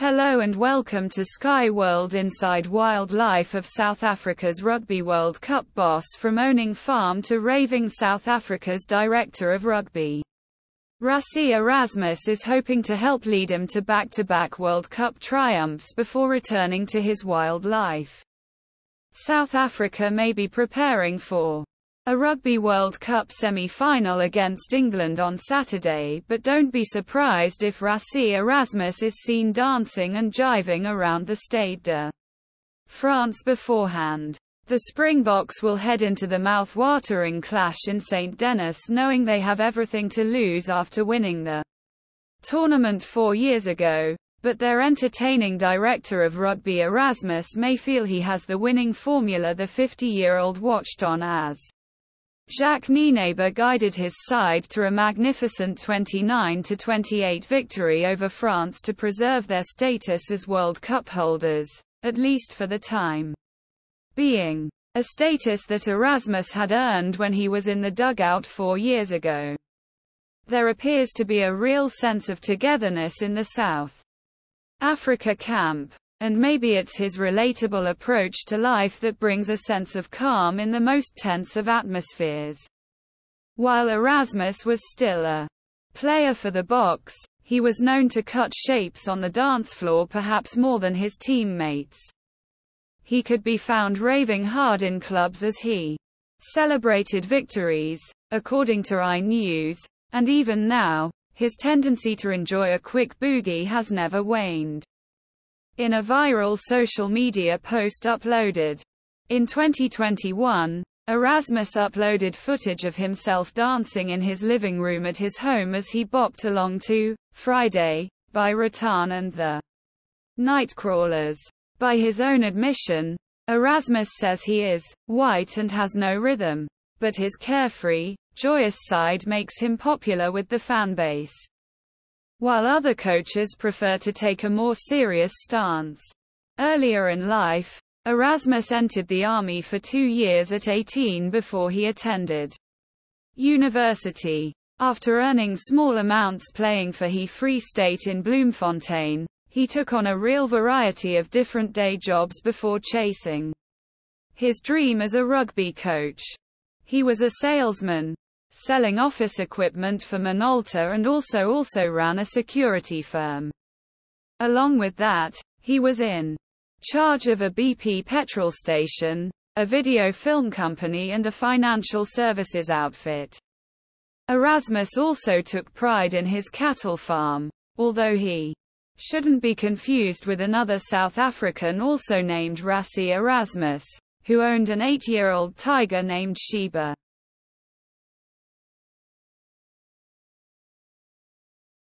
Hello and welcome to Sky World Inside Wildlife of South Africa's Rugby World Cup boss from owning farm to raving South Africa's director of rugby. Rassie Erasmus is hoping to help lead him to back-to-back World Cup triumphs before returning to his wild life. South Africa may be preparing for a Rugby World Cup semi-final against England on Saturday but don't be surprised if Rassie Erasmus is seen dancing and jiving around the Stade de France beforehand. The Springboks will head into the mouth-watering clash in St. Denis knowing they have everything to lose after winning the tournament four years ago, but their entertaining director of rugby Erasmus may feel he has the winning formula the 50-year-old watched on as Jacques Nienaber guided his side to a magnificent 29-28 victory over France to preserve their status as World Cup holders, at least for the time being. A status that Erasmus had earned when he was in the dugout four years ago. There appears to be a real sense of togetherness in the South Africa camp. And maybe it's his relatable approach to life that brings a sense of calm in the most tense of atmospheres. While Erasmus was still a player for the Boks, he was known to cut shapes on the dance floor perhaps more than his teammates. He could be found raving hard in clubs as he celebrated victories, according to I News, and even now, his tendency to enjoy a quick boogie has never waned in a viral social media post uploaded. In 2021, Erasmus uploaded footage of himself dancing in his living room at his home as he bopped along to Friday by Riton and the Nightcrawlers. By his own admission, Erasmus says he is white and has no rhythm, but his carefree, joyous side makes him popular with the fanbase while other coaches prefer to take a more serious stance. Earlier in life, Erasmus entered the army for two years at 18 before he attended university. After earning small amounts playing for He Free State in Bloemfontein, he took on a real variety of different day jobs before chasing his dream as a rugby coach. He was a salesman, selling office equipment for Minolta and also also ran a security firm. Along with that, he was in charge of a BP petrol station, a video film company and a financial services outfit. Erasmus also took pride in his cattle farm, although he shouldn't be confused with another South African also named Rassie Erasmus, who owned an eight-year-old tiger named Sheba.